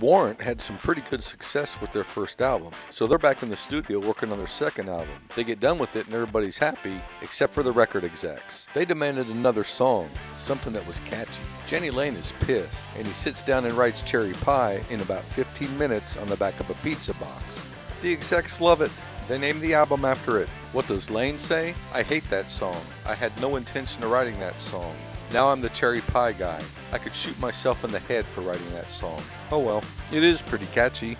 Warrant had some pretty good success with their first album, so they're back in the studio working on their second album. They get done with it and everybody's happy, except for the record execs. They demanded another song, something that was catchy. Jani Lane is pissed, and he sits down and writes Cherry Pie in about 15 minutes on the back of a pizza box. The execs love it. They name the album after it. What does Lane say? I hate that song. I had no intention of writing that song. Now I'm the cherry pie guy. I could shoot myself in the head for writing that song. Oh well, it is pretty catchy.